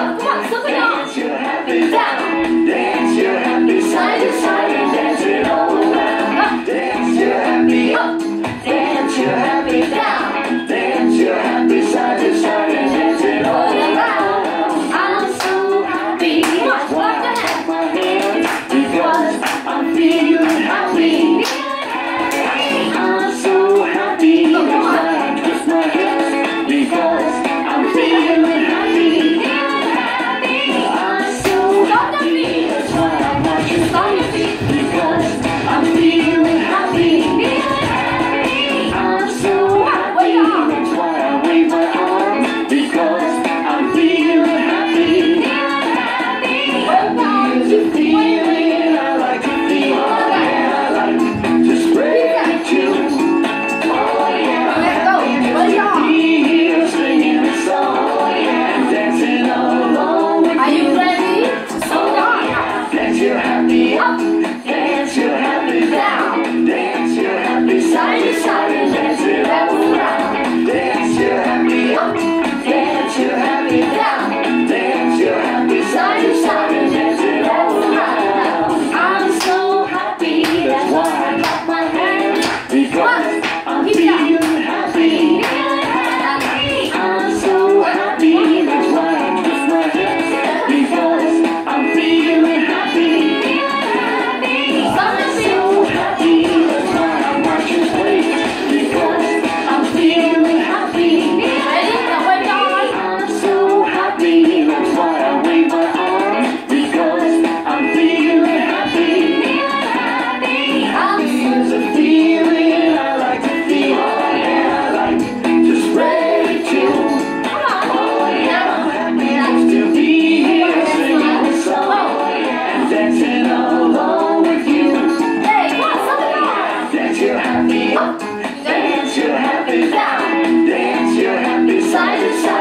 什么什么人？50 Dance your happy, dance your happy side to side.